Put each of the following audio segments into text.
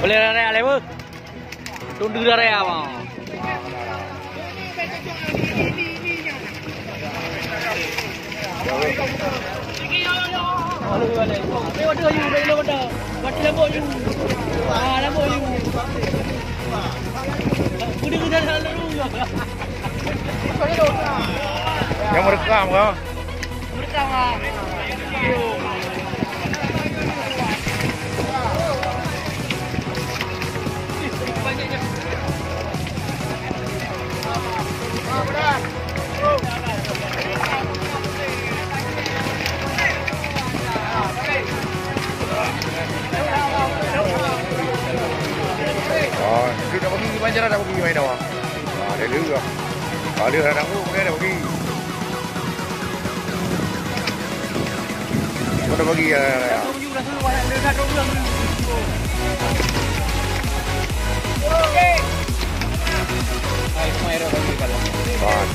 Boleh rare ale bu? Tundu rare apa? Yang merekam kau? Merekam ah. Kalau dia dah aku, dia dah pergi. Kau dah pergi ya. Tunjuk dah semua yang dekat orang. Hai, semua era bagi kalau. Ban.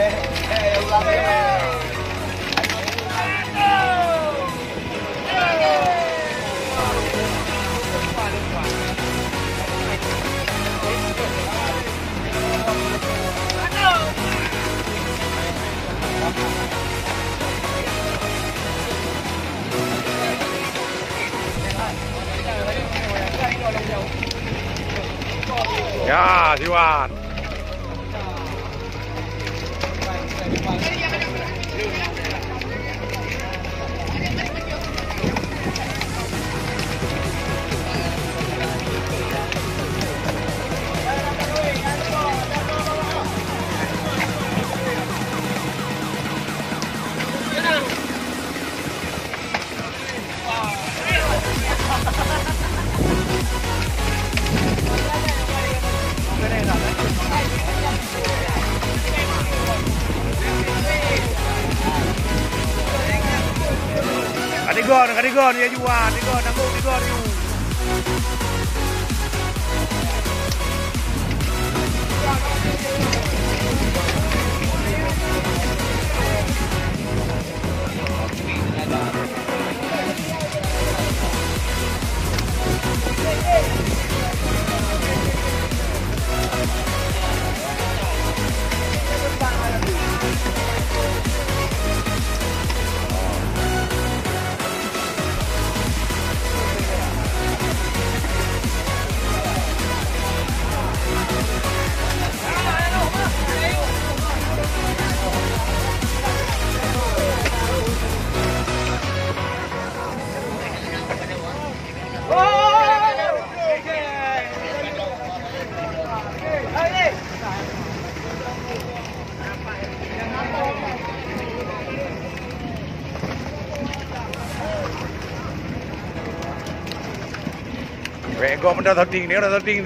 Hey, hey, hey, Ah, ja, Johan. Nigon, Nigon, yeah, you are. Nigon, I'm going Nigon, you. Government அதாட்டிங்க நீட அதாட்டிங்க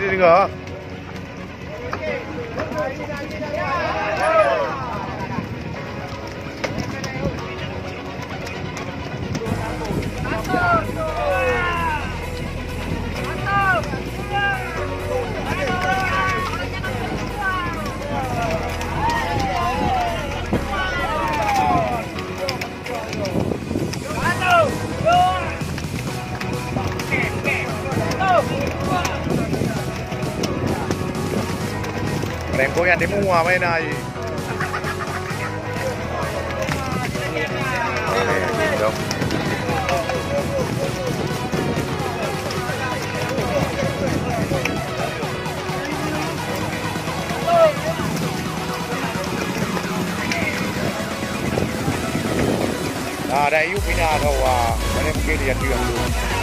Để cô nhà đi mua bên này Đâu À đây, yêu phí nào đâu à, bên em kia thì ăn đường luôn.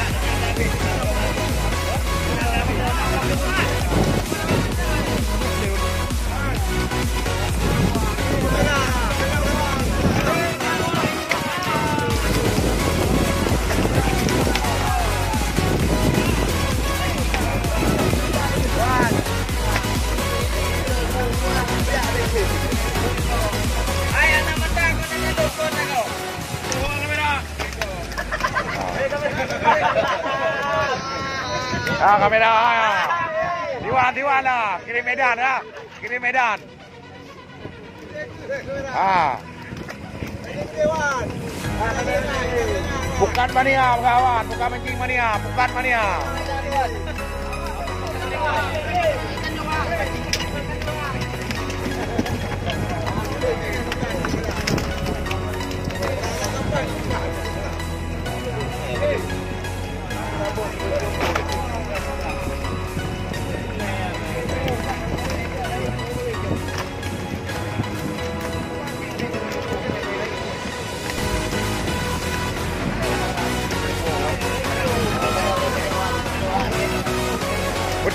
Ah, kamera. Ah. Diwan, Diwan lah. Kirim Medan lah. Kirim Medan. Ah. Bukan mania, kawan. Bukan mancing mania. Bukan mania.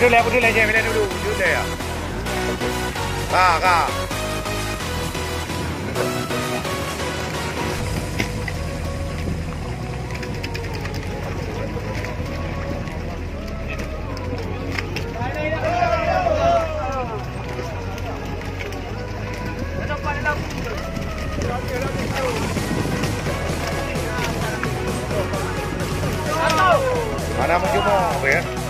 Betul lah, betul lah je. Bila dulu, betul lah. Kak, kak. Mana mau cuma, ya?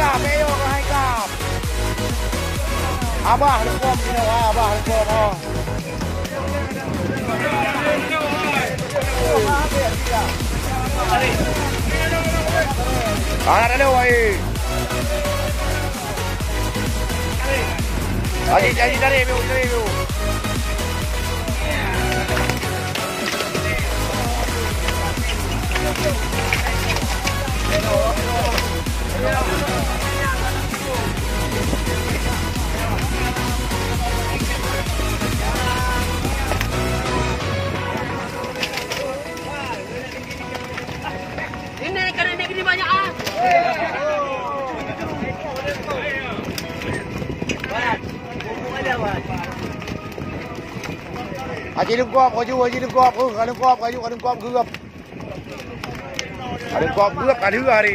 kap, ayo ke hai kap. Abah dukok sini, wah abah dukok oh. Ah, dah lewat eh. Haji, haji dari ibu, dari ibu. ở trên đường cọp có chú ở trên đường cọp không ở đường cọp có chú. Ở đường cọp cướp ở đường cọp cướp cả thứ đi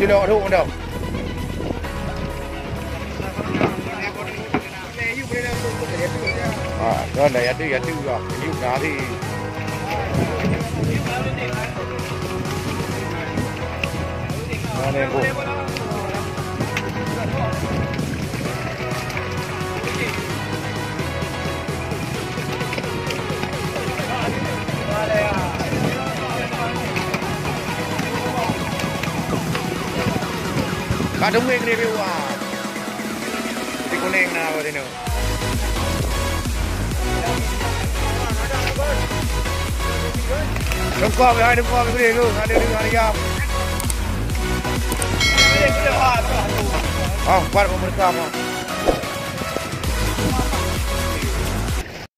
Chứ nó thu không đâu À, đó này ăn đi ăn đi rồi, yêu cá thì Hãy subscribe cho kênh Ghiền Mì Gõ Để không bỏ lỡ những video hấp dẫn main review ah. Di kuning na apa dino? Lengkap ya, lengkap ya, boleh tu. Ada di hari jam. Ah, pada pemerintah mah.